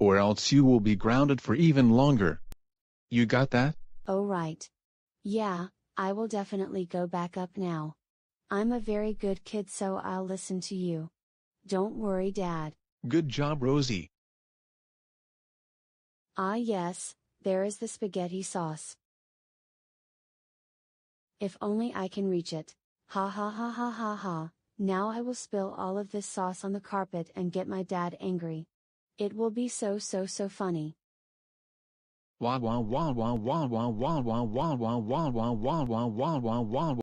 Or else you will be grounded for even longer. You got that? Oh right. Yeah, I will definitely go back up now. I'm a very good kid so I'll listen to you. Don't worry dad. Good job Rosie. Ah yes, there is the spaghetti sauce. If only I can reach it. Ha ha ha ha ha ha, now I will spill all of this sauce on the carpet and get my dad angry. It will be so so so funny. Wah wah wah wah wah wah wah wah wah wah wah wah wah wah wah wah